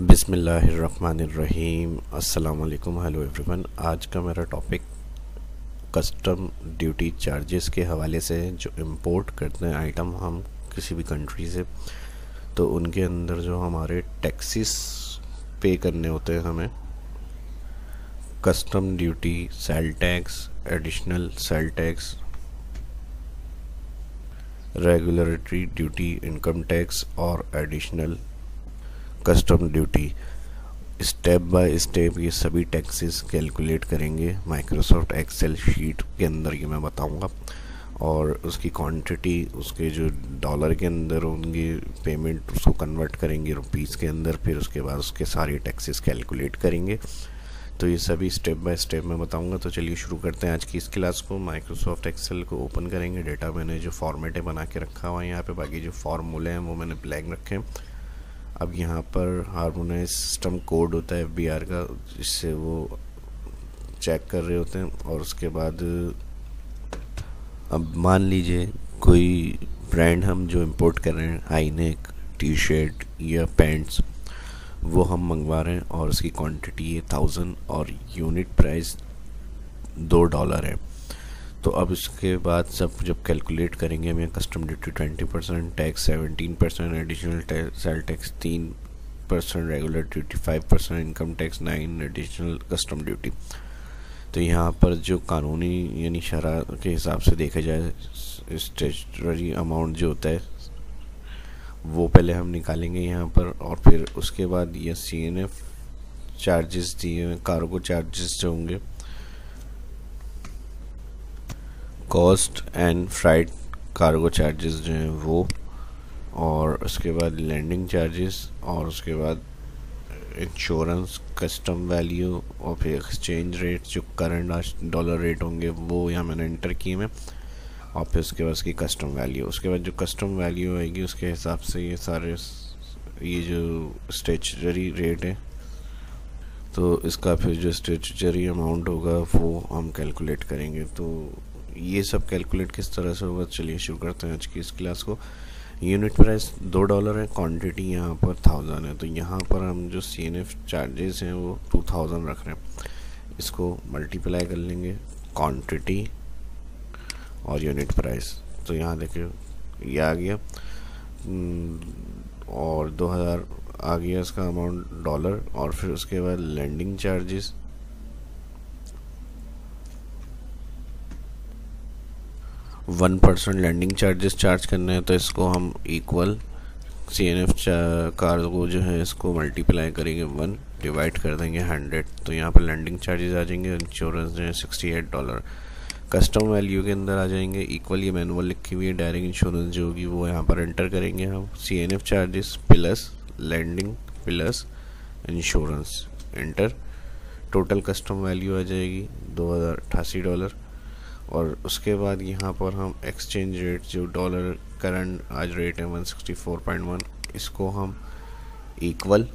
बिसमीम अस्सलाम hello everyone. आज का मेरा टॉपिक कस्टम ड्यूटी चार्जेस के हवाले से जो इंपोर्ट करते हैं आइटम हम किसी भी कंट्री से। तो उनके अंदर जो हमारे टैक्सेस पे करने होते हैं हमें, custom duty, sale tax, additional sale tax, regularity duty, income tax और additional custom duty step by step ये सभी टैक्सेस कैलकुलेट करेंगे। माइक्रोसॉफ्ट एक्सेल शीट के अंदर ये मैं बताऊँगा। और उसकी क्वांटिटी उसके जो डॉलर के अंदर होंगे पेमेंट उसको कन्वर्ट करेंगे रुपीज़ के अंदर, फिर उसके बाद उसके सारे टैक्सेस कैलकुलेट करेंगे। तो ये सभी स्टेप बाय स्टेप मैं बताऊँगा। तो चलिए शुरू करते हैं आज की इस क्लास को। माइक्रोसॉफ्ट एक्सेल को ओपन करेंगे। डेटा मैंने जो फॉर्मेट है बना के रखा हुआ है यहाँ पे। बाकी जो फॉर्मूले हैं वो मैंने ब्लैक रखे हैं। अब यहाँ पर हारमोनाइज सिस्टम कोड होता है एफ़ का, जिससे वो चेक कर रहे होते हैं और उसके बाद, अब मान लीजिए कोई ब्रांड हम जो इंपोर्ट कर रहे हैं आईनेक टी शर्ट या पैंट्स वो हम मंगवा रहे हैं और उसकी क्वांटिटी है थाउज़ेंड और यूनिट प्राइस दो डॉलर है। तो अब इसके बाद सब जब कैलकुलेट करेंगे, हमें custom duty twenty percent tax seventeen percent additional sale tax तीन percent regular duty five percent income tax nine additional custom duty तो यहाँ पर जो कानूनी यानी शरा के हिसाब से देखा जाए स्टेशनरी अमाउंट जो होता है, वो पहले हम निकालेंगे यहाँ पर और फिर उसके बाद ये सी एन एफ़ चार्जेस दिए कार्गो चार्जेस जो होंगे cost and freight cargo charges जो हैं वो, और उसके बाद लैंडिंग चार्जेस और उसके बाद इंश्योरेंस कस्टम वैल्यू और फिर एक्सचेंज रेट जो करंट डॉलर रेट होंगे, वो यहाँ मैंने इंटर किए हैं। और फिर उसके बाद उसकी कस्टम वैल्यू उसके बाद जो कस्टम वैल्यू आएगी, उसके हिसाब से ये सारे ये जो स्टेचरी रेट है तो इसका फिर जो स्टेचरी अमाउंट होगा, वो हम कैलकुलेट करेंगे। तो ये सब कैलकुलेट किस तरह से होगा? चलिए शुरू करते हैं आज की इस क्लास को। यूनिट प्राइस दो डॉलर है क्वांटिटी यहाँ पर थाउज़ेंड है। तो यहाँ पर हम जो सी एन एफ़ चार्जेस हैं वो टू थाउज़ेंड रख रहे हैं। इसको मल्टीप्लाई कर लेंगे क्वांटिटी और यूनिट प्राइस तो यहाँ देखिए ये आ गया। हम्म, और दो हज़ार आ गया इसका अमाउंट डॉलर और फिर उसके बाद landing charges one percent landing charges charge करने हैं तो इसको हम इक्वल सी एन एफ़ कार को जो है, इसको मल्टीप्लाई करेंगे वन डिवाइड कर देंगे हंड्रेड तो यहाँ पर लैंडिंग चार्जेस आ जाएँगे इंश्योरेंस जो है sixty eight dollar custom value के अंदर आ जाएँगे इक्वल ये मैनुअल लिखी हुई है डायरेक्ट इंश्योरेंस जो होगी, वो यहाँ पर एंटर करेंगे हम. C N F charges plus landing plus insurance enter total custom value आ जाएगी, दो हज़ार अट्ठासी डॉलर और उसके बाद यहाँ पर हम एक्सचेंज रेट जो डॉलर करंट आज रेट है 164.1 इसको हम इक्वल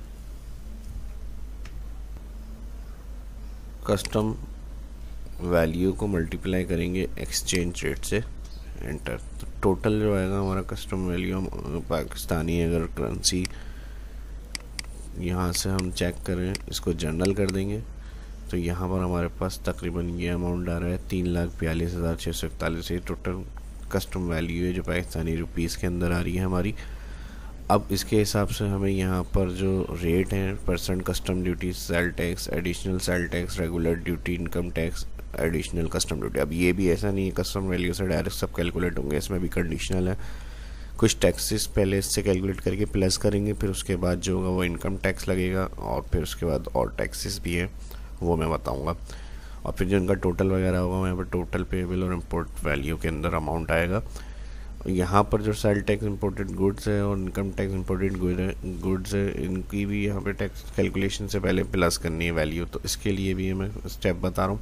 कस्टम वैल्यू को मल्टीप्लाई करेंगे एक्सचेंज रेट से एंटर तो टोटल जो आएगा हमारा कस्टम वैल्यू हम पाकिस्तानी अगर करेंसी यहाँ से हम चेक करें, इसको जनरल कर देंगे. तो यहाँ पर हमारे पास तकरीबन ये अमाउंट आ रहा है तीन लाख बयालीस हज़ार छः सौ इकतालीस। ये टोटल कस्टम वैल्यू है जो पाकिस्तानी रुपीज़ के अंदर आ रही है हमारी। अब इसके हिसाब से हमें यहाँ पर जो रेट हैं percent custom duty sale tax additional sale tax regular duty income tax additional custom duty अब ये भी ऐसा नहीं है कस्टम वैल्यू से डायरेक्ट सब कैलकुलेट होंगे। इसमें भी कंडीशनल है। कुछ टैक्सेस पहले इससे कैलकुलेट करके प्लस करेंगे, फिर उसके बाद जो होगा वो इनकम टैक्स लगेगा और फिर उसके बाद और टैक्सेस भी है। वो मैं बताऊँगा। और फिर जो इनका टोटल वगैरह होगा वहाँ पर टोटल पेबल और इम्पोर्ट वैल्यू के अंदर अमाउंट आएगा। यहाँ पर जो सेल टैक्स इंपोर्टेड गुड्स है और इनकम टैक्स इंपोर्टेड गुड्स है इनकी भी यहाँ पे टैक्स कैलकुलेशन से पहले प्लस करनी है वैल्यू तो इसके लिए भी मैं स्टेप बता रहा हूँ।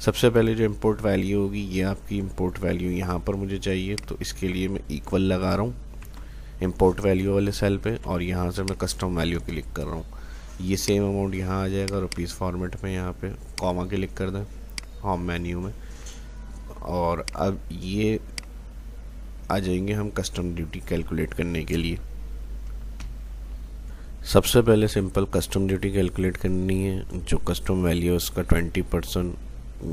सबसे पहले जो इम्पोर्ट वैल्यू होगी, ये आपकी इम्पोर्ट वैल्यू यहाँ पर मुझे चाहिए तो इसके लिए मैं इक्वल लगा रहा हूँ। इम्पोर्ट वैल्यू वाले सेल पे और यहाँ से मैं कस्टम वैल्यू क्लिक कर रहा हूँ। ये सेम अमाउंट यहाँ आ जाएगा रुपीज़ फॉर्मेट में यहाँ पे कॉमा क्लिक कर दें होम मेन्यू में। और अब ये आ जाएँगे हम कस्टम ड्यूटी कैलकुलेट करने के लिए। सबसे पहले सिंपल कस्टम ड्यूटी कैलकुलेट करनी है, जो कस्टम वैल्यू है उसका ट्वेंटी परसेंट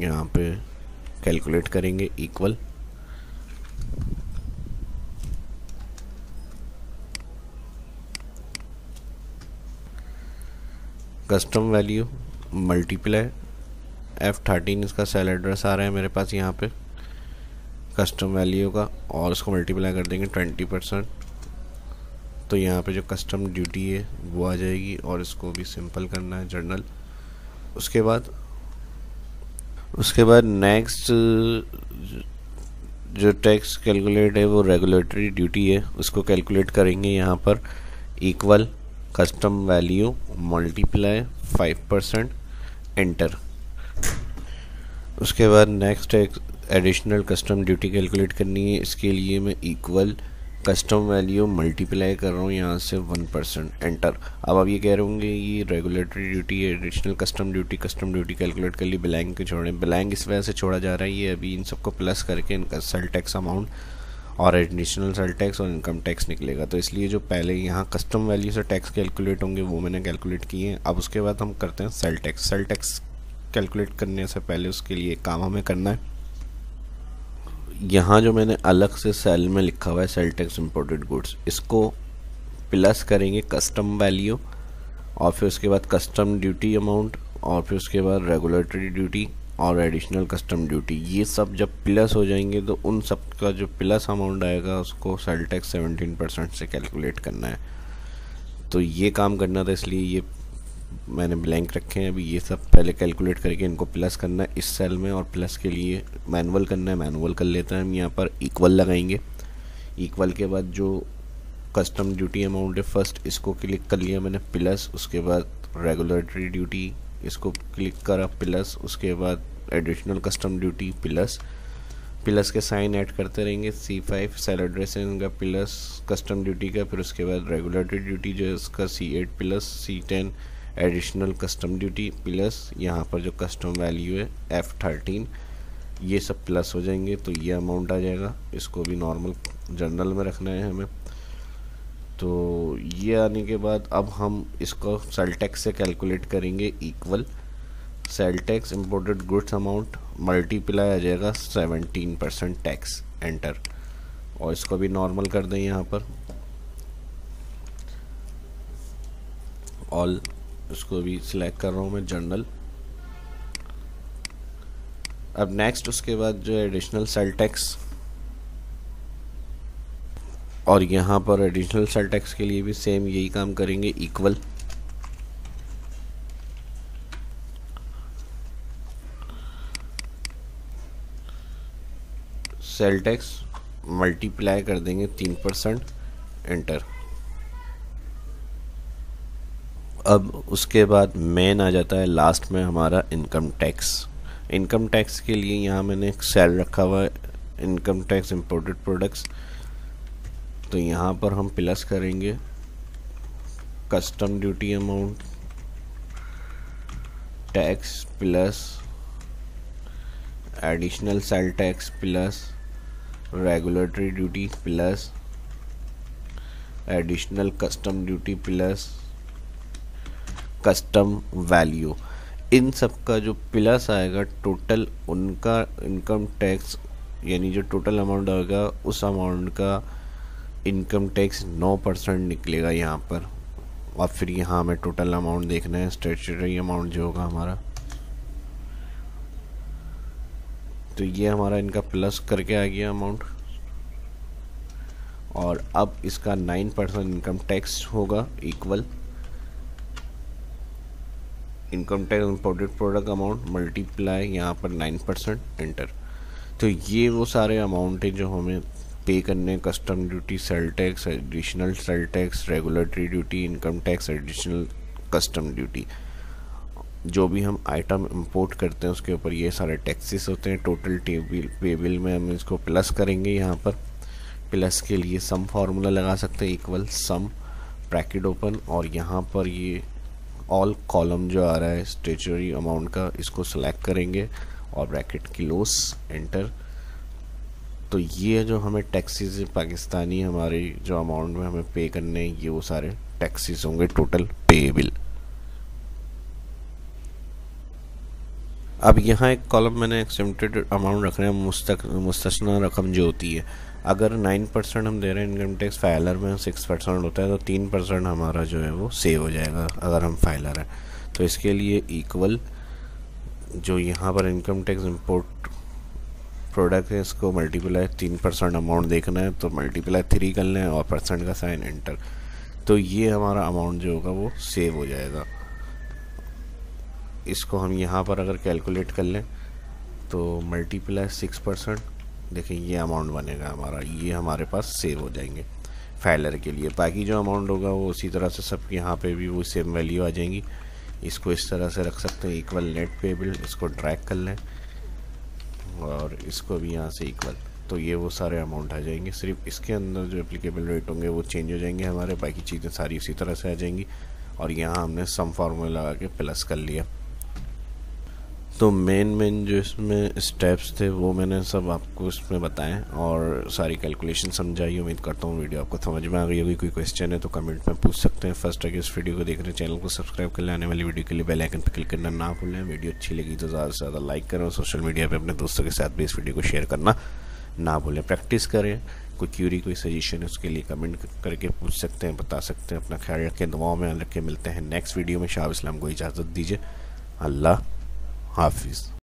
यहाँ पे कैलकुलेट करेंगे equal custom value multiply F thirteen इसका सेल एड्रेस आ रहा है मेरे पास यहाँ पे। कस्टम वैल्यू का और उसको मल्टीप्लाई कर देंगे ट्वेंटी परसेंट तो यहाँ पे जो कस्टम ड्यूटी है, वो आ जाएगी और इसको भी सिंपल करना है जर्नल उसके बाद उसके बाद नेक्स्ट जो टैक्स कैलकुलेट है, वो रेगुलेटरी ड्यूटी है। उसको कैलकुलेट करेंगे यहाँ पर equal custom value multiply five percent enter उसके बाद नेक्स्ट एक एडिशनल कस्टम ड्यूटी कैलकुलेट करनी है। इसके लिए मैं इक्वल कस्टम वैल्यू मल्टीप्लाई कर रहा हूँ। यहाँ से वन परसेंट एंटर अब आप ये कह रहे होंगे ये regulatory duty additional custom duty custom duty calculate कर ली। ब्लैंक के छोड़े ब्लैंक इस वजह से छोड़ा जा रहा है। ये अभी इन सबको प्लस करके इनका सेल टैक्स अमाउंट और एडिशनल सेल टैक्स और इनकम टैक्स निकलेगा। तो इसलिए जो पहले यहाँ कस्टम वैल्यू से टैक्स कैलकुलेट होंगे, वो मैंने कैलकुलेट किए हैं। अब उसके बाद हम करते हैं sale tax sale tax calculate करने से पहले उसके लिए काम हमें करना है। यहाँ जो मैंने अलग से सेल में लिखा हुआ है सेल टैक्स इम्पोर्टेड गुड्स इसको प्लस करेंगे कस्टम वैल्यू और फिर उसके बाद कस्टम ड्यूटी अमाउंट और फिर उसके बाद रेगुलेटरी ड्यूटी और एडिशनल कस्टम ड्यूटी ये सब जब प्लस हो जाएँगे तो उन सब का जो प्लस अमाउंट आएगा, उसको सेल टैक्स सेवेंटीन परसेंट से कैलकुलेट करना है। तो ये काम करना था, इसलिए ये मैंने ब्लैंक रखे हैं। अभी ये सब पहले कैलकुलेट करके इनको प्लस करना है, इस सेल में और प्लस के लिए मैनुअल करना है। मैनुअल कर लेते हैं, हम यहाँ पर इक्वल लगाएँगे। इक्वल के बाद जो कस्टम ड्यूटी अमाउंट है फ़र्स्ट इसको क्लिक कर लिया मैंने प्लस उसके बाद रेगुलेटरी ड्यूटी इसको क्लिक करा प्लस उसके बाद additional custom duty plus plus के साइन ऐड करते रहेंगे सी फाइव सेल एड्रेस का प्लस कस्टम ड्यूटी का, फिर उसके बाद रेगुलेटरी ड्यूटी जो है उसका C eight plus C ten additional custom duty plus यहाँ पर जो कस्टम वैल्यू है एफ़ थर्टीन ये सब प्लस हो जाएँगे तो ये अमाउंट आ जाएगा। इसको भी नॉर्मल जर्नल में रखना है हमें। तो ये आने के बाद अब हम इसको सेल टैक्स से कैलकुलेट करेंगे equal sale tax imported goods amount multiply आ जाएगा सेवनटीन परसेंट टैक्स एंटर और इसको भी नॉर्मल कर दें यहाँ पर. ऑल उसको भी सिलेक्ट कर रहा हूँ मैं जर्नल अब नेक्स्ट उसके बाद जो एडिशनल सेल टैक्स और यहाँ पर एडिशनल सेल टैक्स के लिए भी सेम यही काम करेंगे इक्वल सेल टैक्स मल्टीप्लाई कर देंगे तीन परसेंट एंटर अब उसके बाद मेन आ जाता है लास्ट में हमारा इनकम टैक्स इनकम टैक्स के लिए यहाँ मैंने एक सेल रखा हुआ है इनकम टैक्स इंपोर्टेड प्रोडक्ट्स तो यहाँ पर हम प्लस करेंगे। Custom duty amount tax plus additional sale tax plus regulatory duty plus additional custom duty plus custom value इन सब का जो प्लस आएगा टोटल उनका इनकम टैक्स यानी जो टोटल अमाउंट आएगा, उस अमाउंट का इनकम टैक्स नौ परसेंट निकलेगा यहाँ पर। और फिर यहाँ हमें टोटल अमाउंट देखना है स्टेचुरी अमाउंट जो होगा हमारा। तो ये हमारा इनका प्लस करके आ गया अमाउंट और अब इसका नाइन परसेंट इनकम टैक्स होगा equal income tax imported product amount multiply यहाँ पर नाइन परसेंट एंटर तो ये वो सारे अमाउंट हैं जो हमें पे करने custom duty sale tax additional sale tax regulatory duty income tax additional custom duty जो भी हम आइटम इंपोर्ट करते हैं, उसके ऊपर ये सारे टैक्सेस होते हैं। टोटल टेबल पेबल में हम इसको प्लस करेंगे यहाँ पर। प्लस के लिए सम फार्मूला लगा सकते हैं इक्वल सम ब्रैकेट ओपन और यहाँ पर ये ऑल कॉलम जो आ रहा है स्टेचरी अमाउंट का, इसको सेलेक्ट करेंगे, और ब्रैकेट क्लोज एंटर तो ये जो हमें टैक्सीज पाकिस्तानी हमारे जो अमाउंट में हमें पे करने हैं, ये वो सारे टैक्सेस होंगे टोटल पेएबल अब यहाँ एक कॉलम मैंने एक्सेप्टेड अमाउंट रख रहे हैं मुस्तना रकम जो होती है। अगर नाइन परसेंट हम दे रहे हैं इनकम टैक्स फाइलर में सिक्स परसेंट होता है तो तीन परसेंट हमारा जो है वो सेव हो जाएगा, अगर हम फाइलर हैं। तो इसके लिए इक्वल जो यहाँ पर इनकम टैक्स इंपोर्ट प्रोडक्ट है, इसको मल्टीप्लाई तीन परसेंट अमाउंट देखना है तो मल्टीप्लाई थ्री कर लें और परसेंट का साइन एंटर तो ये हमारा अमाउंट जो होगा वो सेव हो जाएगा. इसको हम यहाँ पर अगर कैलकुलेट कर लें तो मल्टीप्लाई सिक्स परसेंट देखें ये अमाउंट बनेगा हमारा, ये हमारे पास सेव हो जाएँगे फाइलर के लिए. बाकी जो अमाउंट होगा वो उसी तरह से सब यहाँ पे भी वो सेम वैल्यू आ जाएँगी. इसको इस तरह से रख सकते हैं इक्वल नेट पेबल इसको ट्रैक कर लें. और इसको भी यहाँ से इक्वल तो ये वो सारे अमाउंट आ जाएँगे। सिर्फ़ इसके अंदर जो एप्लीकेबल रेट होंगे वो चेंज हो जाएँगे हमारे। बाकी चीज़ें सारी इसी तरह से आ जाएँगी। और यहाँ हमने सम फार्मूला लगा के प्लस कर लिया। तो मेन मेन जो इसमें स्टेप्स थे, वो मैंने सब आपको इसमें बताएँ और सारी कैलकुलेशन समझाई। उम्मीद करता हूँ वीडियो आपको समझ में आ गई होगी। कोई क्वेश्चन है तो कमेंट में पूछ सकते हैं। फ़र्स्ट अगर इस वीडियो को देख रहे हैं चैनल को सब्सक्राइब कर लें आने वाली वीडियो के लिए बेल आइकन पर क्लिक करना ना भूलें। वीडियो अच्छी लगी तो ज़्यादा से ज़्यादा लाइक करें और सोशल मीडिया पर अपने दोस्तों के साथ भी इस वीडियो को शेयर करना ना भूलें। प्रैक्टिस करें। कोई क्यूरी कोई सजेशन है उसके लिए कमेंट करके पूछ सकते हैं, बता सकते हैं। अपना ख्याल रखें, दुआओं में रख। मिलते हैं नेक्स्ट वीडियो में। शाह इस्लाम को इजाज़त दीजिए। अल्लाह Hafiz.